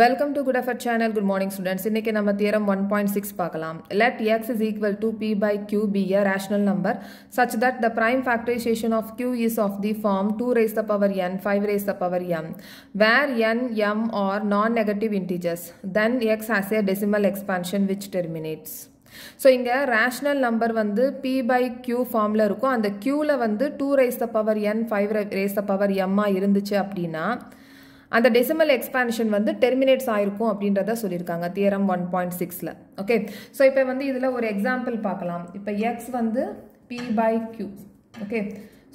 Welcome to good effort channel good morning students இன்னைக்கு நம்ம theorem one point six பார்க்கலாம். Let x is equal to p by q p a rational number such that the prime factorization of q is of the form 2 raised the power n 5 raised the power m where n m are non-negative integers. Then x has a decimal expansion which terminates so இங்கே rational number வந்து p by q ஃபார்மில் இருக்கும். அந்த க்யூவில் வந்து two raise the power n five raise the power எம்மா இருந்துச்சு அப்படின்னா அந்த டெசிமல் எக்ஸ்பான்ஷன் வந்து டெர்மினேட்ஸ் ஆயிருக்கும் அப்படின்றத சொல்லியிருக்காங்க தியரம் ஒன் பாயிண்ட் சிக்ஸில் ஓகே ஸோ இப்போ வந்து இதில் ஒரு எக்ஸாம்பிள் பார்க்கலாம். இப்போ எக்ஸ் வந்து p by q okay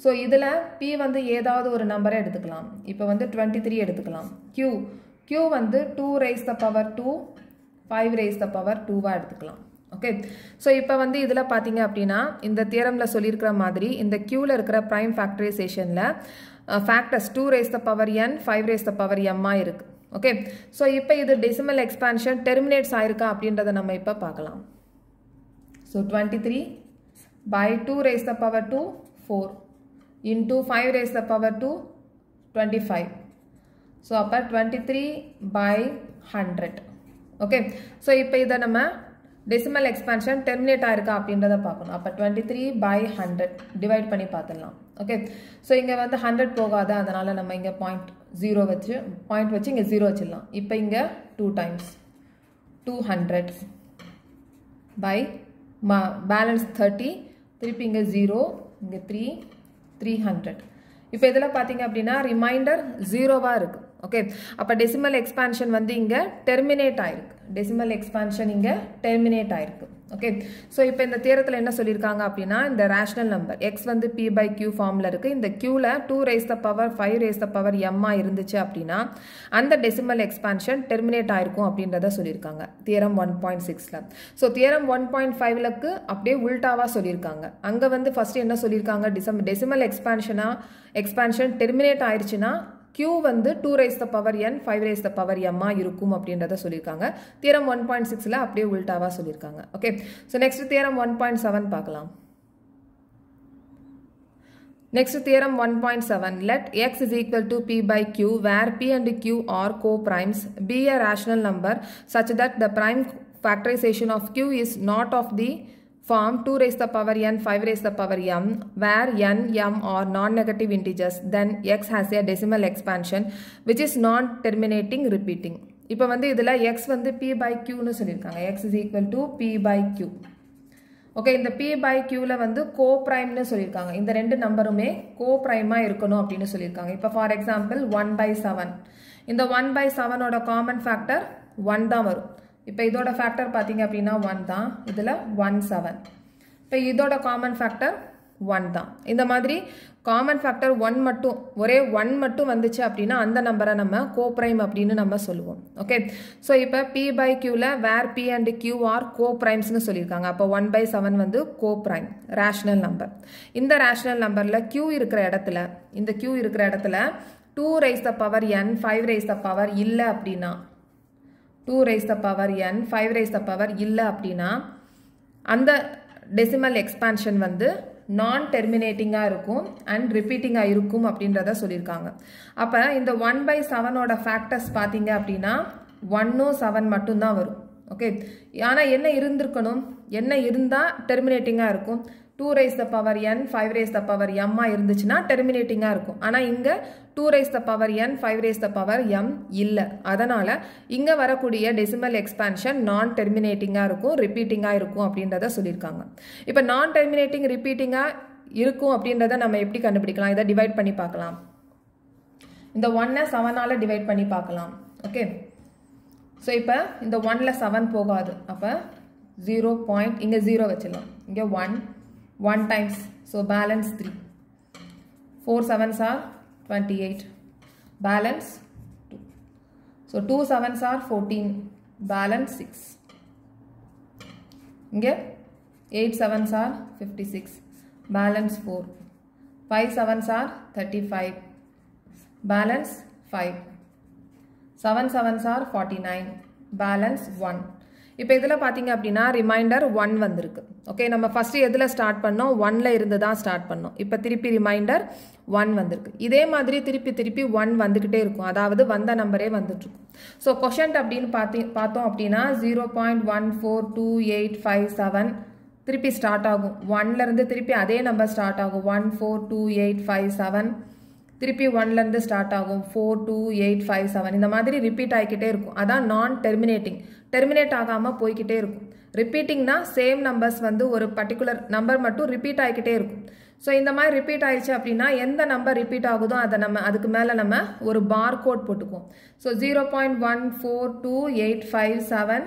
so இதில் பி வந்து ஏதாவது ஒரு நம்பரை எடுத்துக்கலாம். இப்போ வந்து டுவெண்ட்டி த்ரீ எடுத்துக்கலாம். கியூ கியூ வந்து two raise the power two five raise the power டூவாக எடுத்துக்கலாம். ஓகே ஸோ இப்போ வந்து இதில் பார்த்தீங்க அப்படின்னா இந்த தியரமில் சொல்லியிருக்கிற மாதிரி இந்த க்யூவில் இருக்கிற prime ஃபேக்டரைசேஷனில் factors two raise the power n five raise the power எம்மா இருக்குது ஓகே ஸோ இப்போ இது டெசிமல் எக்ஸ்பான்ஷன் டெர்மினேட்ஸ் ஆயிருக்கா அப்படின்றத நம்ம இப்போ பார்க்கலாம். So twenty three by two raise the power two four into five raise the power two twenty five so அப்போ twenty three by hundred okay so இப்போ இதை நம்ம டெசிமல் எக்ஸ்பான்ஷன் டெர்மினேட் ஆயிருக்கா அப்படின்றத பார்க்கணும். அப்போ twenty three by hundred divide பண்ணி பார்த்துடலாம். ஓகே ஸோ இங்கே வந்து ஹண்ட்ரட் போகாத அதனால் நம்ம இங்கே பாயிண்ட் ஜீரோ வச்சு பாயிண்ட் வச்சு இங்கே ஜீரோ வச்சிடலாம். இப்போ இங்கே two times two hundred by மா பேலன்ஸ் தேர்ட்டி திருப்பி இங்கே ஜீரோ இங்கே த்ரீ த்ரீ ஹண்ட்ரட் இப்போ இதில் பார்த்தீங்க அப்படின்னா ரிமைண்டர் ஜீரோவாக இருக்குது ஓகே அப்போ டெசிமல் எக்ஸ்பான்ஷன் வந்து இங்கே டெர்மினேட் ஆயிருக்கு. டெசிமல் எக்ஸ்பான்ஷன் இங்கே டெர்மினேட் ஆயிருக்கு. ஓகே ஸோ இப்போ இந்த தேரத்தில் என்ன சொல்லியிருக்காங்க அப்படின்னா இந்த ரேஷ்னல் நம்பர் எக்ஸ் வந்து பி பை கியூ ஃபார்மில் இருக்குது இந்த க்யூவில் two raise the power five raise the power எம்மா இருந்துச்சு அப்படின்னா அந்த டெசிமல் எக்ஸ்பான்ஷன் டெர்மினேட் ஆயிருக்கும் அப்படின்றத சொல்லியிருக்காங்க தியரம் ஒன் பாயிண்ட் சிக்ஸில் ஸோ தியரம் ஒன் பாயிண்ட் ஃபைவ்லக்கு அப்படியே உல்டாவாக சொல்லியிருக்காங்க அங்கே வந்து ஃபஸ்ட்டு என்ன சொல்லியிருக்காங்க டிசம் டெசிமல் எக்ஸ்பான்ஷனாக எக்ஸ்பான்ஷன் டெர்மினேட் ஆயிடுச்சுன்னா கியூ வந்து two raise the power n five raise the power எம்மா இருக்கும் அப்படின்றத சொல்லியிருக்காங்க தேரம் ஒன் பாயிண்ட் சிக்ஸில் அப்படியே உல்ட்டாவாக சொல்லியிருக்காங்க okay so next theorem one point seven பார்க்கலாம் next theorem one point seven let x is equal to p by q where p and q are coprimes p a rational number such that the prime factorization of q is not of the form 2 raised to the power n 5 raised to the power m where n m are non-negative integers then x has a decimal expansion which is non-terminating repeating இப்போ வந்து இதில் x வந்து p by qன்னு சொல்லியிருக்காங்க x is equal to p by q okay இந்த p by கியூவில் வந்து கோ ப்ரைம்னு சொல்லியிருக்காங்க இந்த ரெண்டு நம்பருமே கோ ப்ரைமாக இருக்கணும் அப்படின்னு சொல்லியிருக்காங்க இப்போ for example one by seven இந்த ஒன் பை செவனோட காமன் ஃபேக்டர் ஒன் தான் வரும் இப்போ இதோட ஃபேக்டர் பார்த்தீங்க அப்படின்னா ஒன் தான். இதில் ஒன் செவன் இப்போ இதோட காமன் ஃபேக்டர் ஒன் தான். இந்த மாதிரி காமன் ஃபேக்டர் ஒன் மட்டும் ஒரே ஒன் மட்டும் வந்துச்சு அப்படின்னா அந்த நம்பரை நம்ம கோப்ரைம் அப்படின்னு நம்ம சொல்லுவோம். ஓகே ஸோ இப்போ பி பை கியூவில் where p and q are கோப்ரைம்ஸ்னு சொல்லியிருக்காங்க. அப்போ ஒன் பை செவன் வந்து கோப்ரைம் ரேஷ்னல் நம்பர் இந்த ரேஷ்னல் நம்பரில் கியூ இருக்கிற இடத்துல இந்த கியூ இருக்கிற இடத்துல two raise the power n five raise the power இல்லை அப்படின்னா two raise the power n five raise the power இல்லை அப்படின்னா அந்த டெசிமல் எக்ஸ்பான்ஷன் வந்து நான் டெர்மினேட்டிங்காக இருக்கும் அண்ட் ரிப்பீட்டிங்காக இருக்கும் அப்படின்றத சொல்லியிருக்காங்க. அப்போ இந்த ஒன் பை செவனோட ஃபேக்டர்ஸ் பார்த்தீங்க அப்படின்னா ஒன்னும் செவன் மட்டும்தான் வரும். ஓகே ஆனால் என்ன இருந்திருக்கணும்? என்ன இருந்தால் டெர்மினேட்டிங்காக இருக்கும்? Two raise the power n five raise the power எம்மா இருந்துச்சுன்னா டெர்மினேட்டிங்காக இருக்கும். ஆனால் இங்கே two raise the power n five raise the power m இல்லை. அதனால் இங்கே வரக்கூடிய டெசிமல் எக்ஸ்பான்ஷன் நான் டெர்மினேட்டிங்காக இருக்கும் ரிப்பீட்டிங்காக இருக்கும் அப்படின்றத சொல்லியிருக்காங்க. இப்போ நான் டெர்மினேட்டிங் ரிப்பீட்டிங்காக இருக்கும் அப்படின்றத நம்ம எப்படி கண்டுபிடிக்கலாம்? இதை டிவைட் பண்ணி பார்க்கலாம். இந்த ஒன்னை செவனால் டிவைட் பண்ணி பார்க்கலாம். ஓகே ஸோ இப்போ இந்த ஒன்னில் செவன் போகாது. அப்போ ஜீரோ பாயிண்ட் இங்கே ஜீரோ வச்சிடலாம். இங்கே one one times so balance three four sevens are twenty eight balance two so two sevens are fourteen balance six இங்கே eight sevens are fifty six balance four five sevens are thirty five balance five seven sevens are forty nine balance one இப்போ இதில் பார்த்தீங்க அப்படின்னா remainder one வந்திருக்கு. Okay நம்ம first எதில் start பண்ணோம்? ஒன்ல இருந்து தான் ஸ்டார்ட் பண்ணோம். இப்போ திருப்பி ரிமைண்டர் ஒன் வந்திருக்கு. இதே மாதிரி திருப்பி திருப்பி ஒன் வந்துக்கிட்டே இருக்கும். அதாவது வந்த நம்பரே வந்துட்டுருக்கும். ஸோ கொஷன்ட் அப்படின்னு பார்த்தி பார்த்தோம் அப்படின்னா zero point one four two eight five seven திருப்பி ஸ்டார்ட் ஆகும். ஒன்லேருந்து திருப்பி அதே நம்பர் ஸ்டார்ட் ஆகும். One four two eight five seven திருப்பி ஒன்லேருந்து ஸ்டார்ட் ஆகும். Four two eight five seven இந்த மாதிரி ரிப்பீட் ஆகிக்கிட்டே இருக்கும். அதான் நான் டெர்மினேட்டிங் டெர்மினேட் ஆகாமல் போய்கிட்டே இருக்கும் ரிப்பீட்டிங்னா சேம் நம்பர்ஸ் வந்து ஒரு பர்டிகுலர் நம்பர் மட்டும் ரிப்பீட் ஆகிக்கிட்டே இருக்கும். ஸோ இந்த மாதிரி ரிப்பீட் ஆயிடுச்சு அப்படின்னா எந்த நம்பர் ரிப்பீட் ஆகுதோ அதை நம்ம அதுக்கு மேலே நம்ம ஒரு பார் கோட் போட்டுக்குவோம். So zero point one four two eight five seven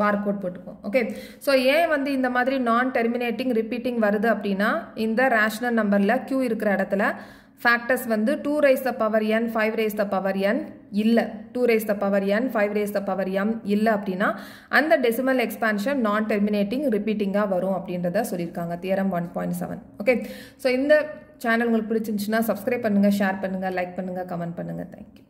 bar code போட்டுக்குவோம். ஓகே ஸோ ஏன் வந்து இந்த மாதிரி நான் டெர்மினேட்டிங் ரிப்பீட்டிங் வருது அப்படின்னா இந்த ரேஷனல் நம்பரில் க்யூ இருக்கிற இடத்துல ஃபேக்டர்ஸ் வந்து two raise the power n five raise the power n இல்லை. Two raise the power n five raise the power m இல்லை அப்படின்னா அந்த டெசிமல் எக்ஸ்பான்ஷன் நான் டெர்மினேட்டிங் ரிப்பீட்டிங்காக வரும் அப்படின்றத சொல்லியிருக்காங்க theorem one point seven okay so இந்த சேனல் உங்களுக்கு பிடிச்சிருந்துச்சுன்னா சப்ஸ்கிரைப் பண்ணுங்கள் ஷேர் பண்ணுங்கள் லைக் பண்ணுங்கள் கமெண்ட் பண்ணுங்கள் தேங்க்யூ